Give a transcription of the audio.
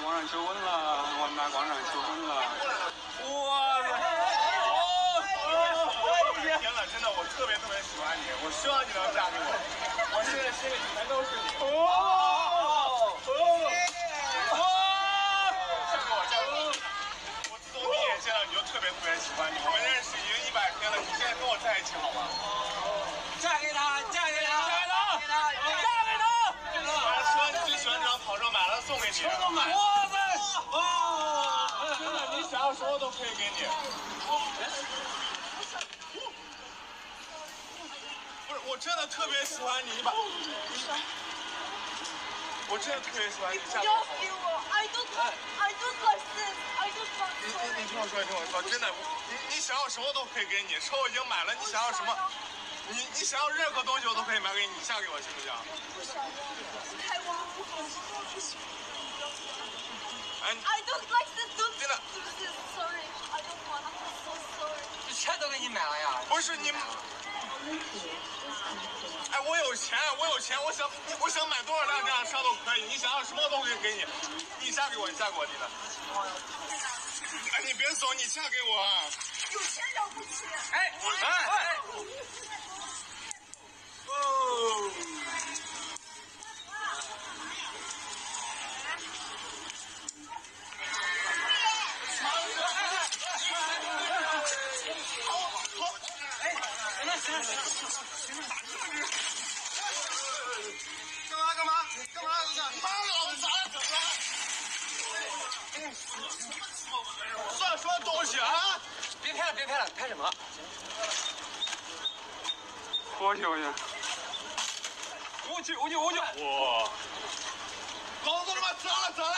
广场求婚了，万达广场求婚了。哇塞！天了，真的，我特别特别喜欢你，我希望你能嫁给我。我现在心里全都是你。哦哦哦！嫁给我，嫁给我！我自从第一眼见到你就特别特别喜欢你。我们认识已经一百天了，你现在跟我在一起好吗？嫁给他，嫁给他，嫁给他，嫁给他！我还说你最喜欢这张跑车，买了送给你。都买。哇塞！哇！真的，你想要什么都可以给你。不是，我真的特别喜欢你，你把，我真的特别喜欢你，嫁给我。I don't I don't like this. I don't want 你你听我说，你听我说，真的，你你想要什么都可以给你，车我已经买了，你想要什么？你你想要任何东西我都可以买给你，你嫁给我行不行？I want this. 哎，你 I don't like this. Don't Dina. do this. Sorry. I don't want. I'm so sorry. 这钱都给你买了呀？不是你，哎，我有钱，我有钱，我想我想买多少辆这样的车都可以，你想要什么都可以给你，你嫁给我，你嫁给我，真的。哎，你别走，你嫁给我啊！有钱了不起。哎哎！哦。好，好，哎行了行了行了，干嘛？干嘛？干嘛？干嘛？妈老子咋整了？算什么东西啊？别拍了别拍了，拍什么？过去过去。我去我去我去！哇！老子他妈砸了砸了！